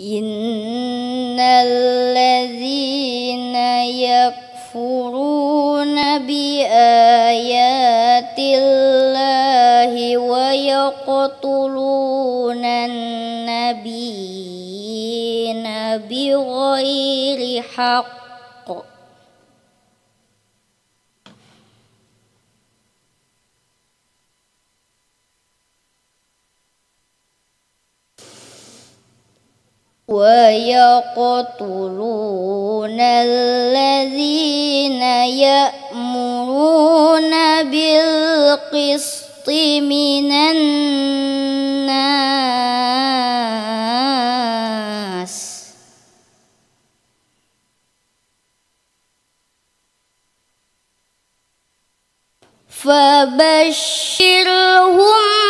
إن الذين يكفرون بآيات الله ويقتلون النبيين بغير حق ويقتلون الذين يأمرون بالقسط من الناس. فبشرهم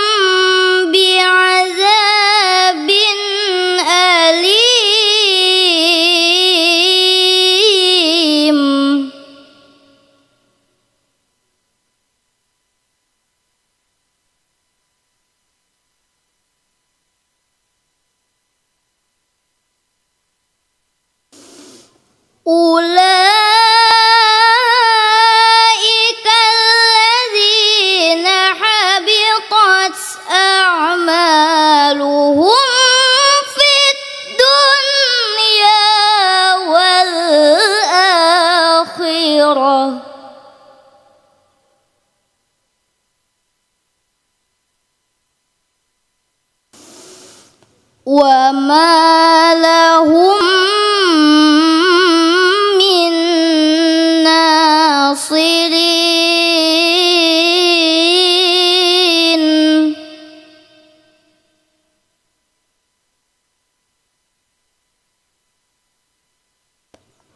أولئك الذين حبطت أعمالهم في الدنيا والآخرة. وما لهم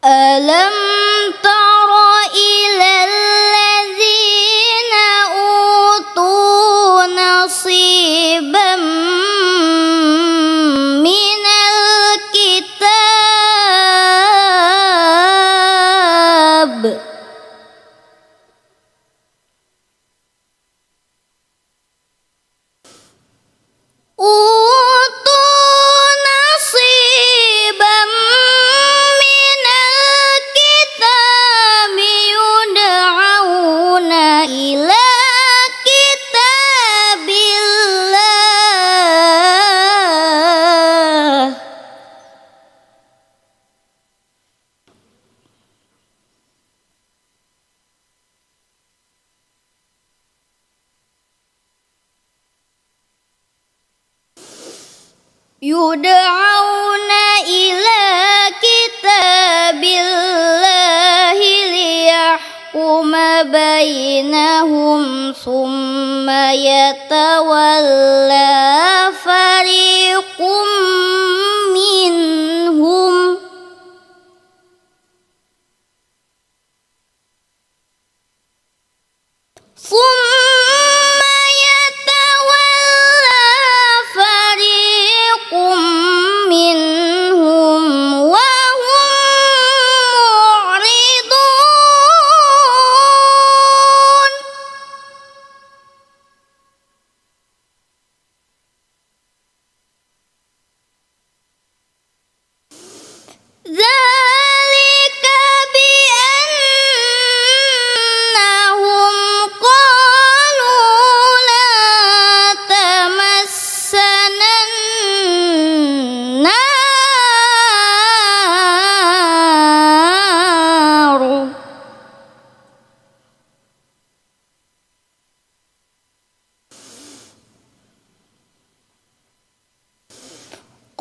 ألم تر إلى الذين أوتوا نصيبا يدعون إلى كتاب الله ليحكم بينهم ثم يتولى فريق منهم. ثم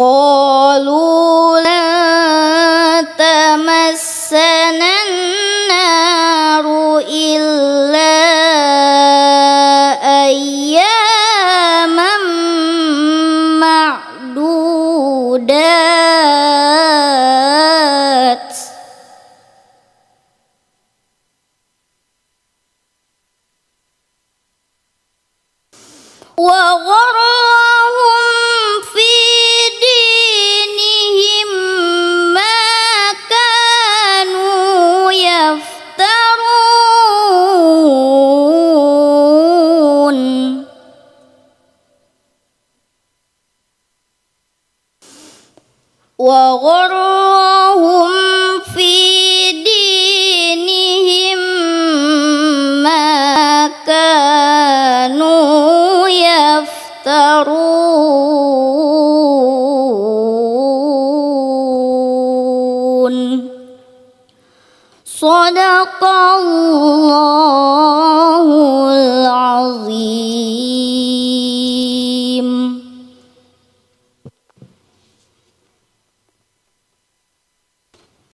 قالوا لن تمسنا النار إلا أياما معدودات. وغرهم وغرهم